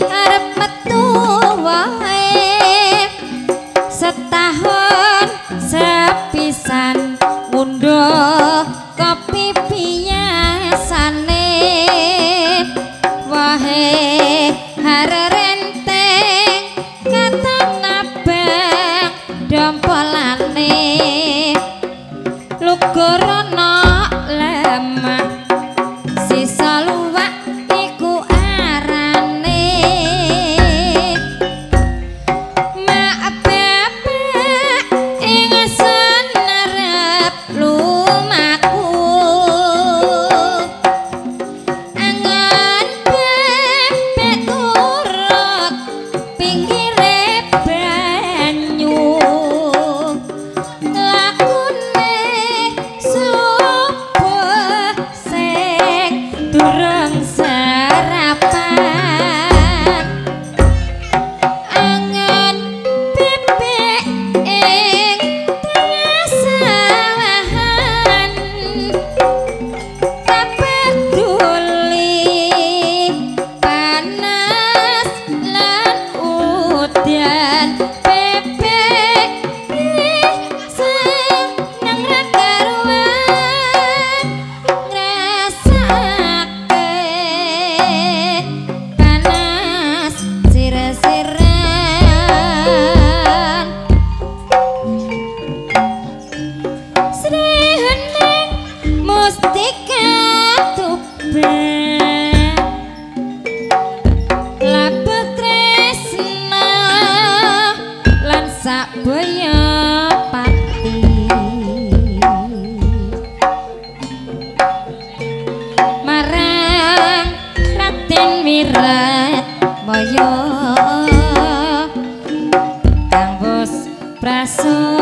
है Pak Boyo Pati. Marang Raden Wirat Boyo Tanggus Prasun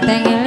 Thank you.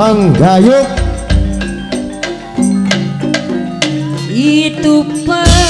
penggayut itu penggayut